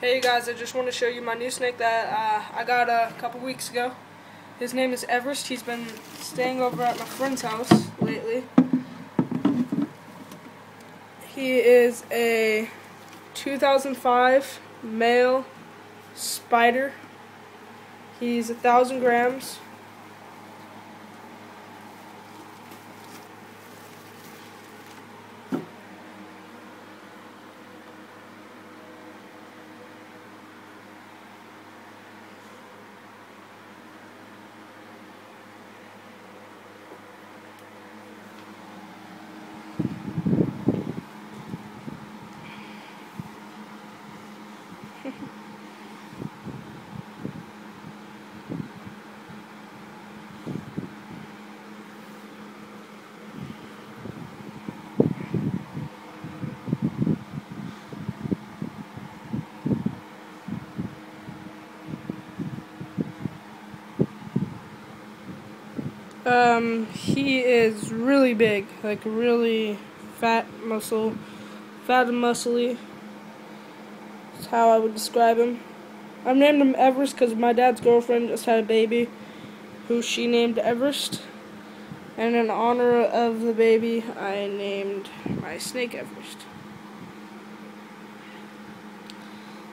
Hey guys, I just want to show you my new snake that uh, I got a couple weeks ago. His name is Everest. He's been staying over at my friend's house lately. He is a 2005 male spider. He's a thousand grams. Um, he is really big, like really fat muscle, fat and muscly. That's how I would describe him. I've named him Everest because my dad's girlfriend just had a baby, who she named Everest. And in honor of the baby, I named my snake Everest.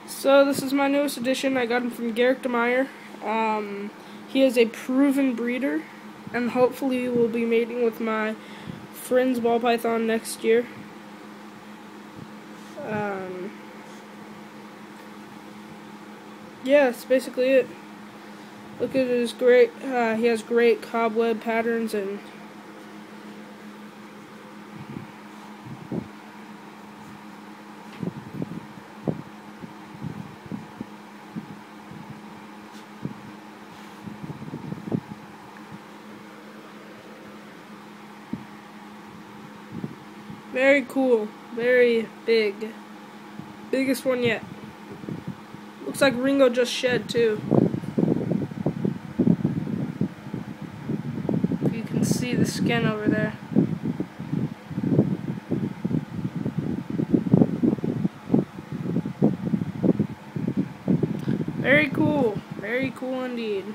So this is my newest addition. I got him from Garrick DeMeyer. Um, he is a proven breeder and hopefully will be mating with my friend's ball python next year. Um, yeah, that's basically it. Look at his great, uh, he has great cobweb patterns and Very cool. Very big. Biggest one yet. Looks like Ringo just shed too. You can see the skin over there. Very cool. Very cool indeed.